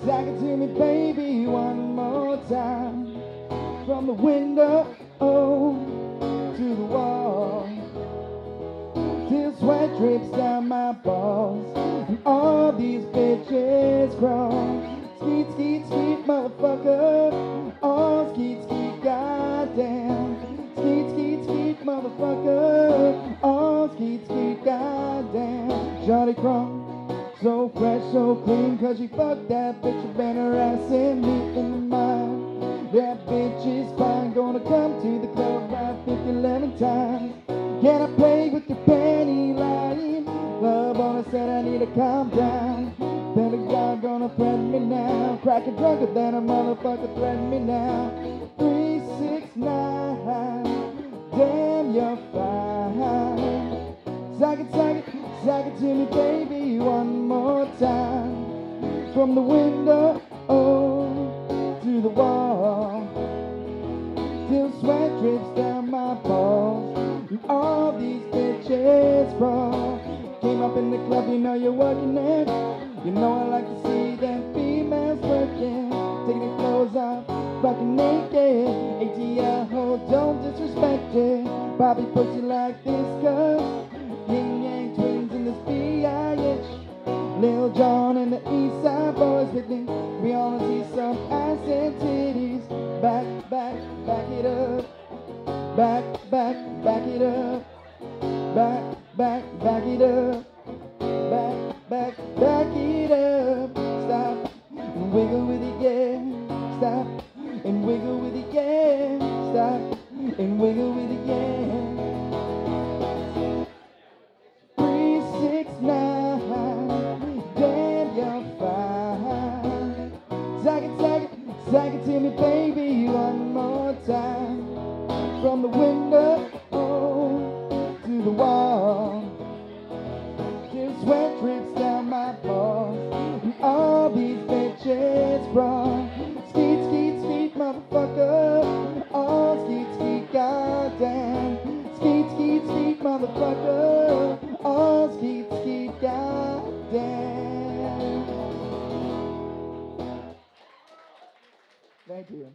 It to me, baby, one more time. From the window oh, to the wall. Till sweat drips down my balls. And all these bitches crawl. Skeet, skeet, skeet, motherfucker. So fresh, so clean, cause she fucked that bitch who been harassing me in the mind. That bitch is fine, gonna come to the club right 50, 11 times. Can I play with your penny line? Love on said I need to calm down. Better God gonna threaten me now. Cracking drunker than a motherfucker threaten me now. Three, six, nine. Damn, you're fine. Zag it, zag it, zag it to me, baby, one more time. From the window oh, to the wall. Till sweat drips down my balls. And all these bitches sprawl. Came up in the club, you know you're working it. You know I like to see them females working. Taking their clothes off, fucking naked. ATL don't disrespect it. Bobby pussy like this, cuz. We all see some ass and titties. Back, back, back it up. Back, back, back it up. Back, back, back it up. Back, back, back it up. Stop and wiggle with it, yeah. Stop and wiggle with it, yeah. Stop and wiggle with it, yeah. Three, six, nine. Zag it, to me, baby, one more time. From the window to the wall. Till sweat drips down my balls. And all these bitches brawl. Skeet, skeet, skeet, motherfucker. Oh, skeet, skeet, goddamn. Skeet, skeet, skeet, motherfucker. Thank you.